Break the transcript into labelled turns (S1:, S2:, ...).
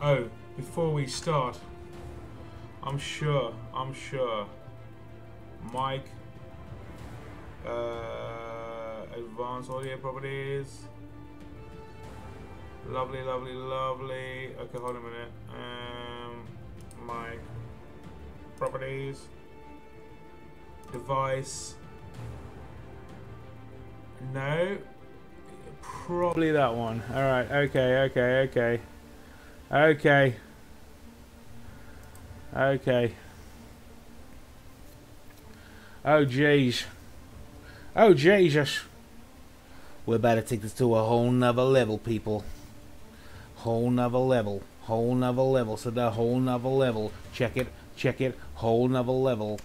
S1: Oh, before we start, I'm sure, I'm sure, mic, uh, advanced audio properties, lovely, lovely, lovely. Okay, hold a minute. Um, mic, properties, device. No, probably that one. All right. Okay. Okay. Okay. Okay. Okay. Oh, jeez. Oh, Jesus. We're about to take this to a whole nother level, people. Whole nother level. Whole nother level. So the whole nother level. Check it. Check it. Whole nother level.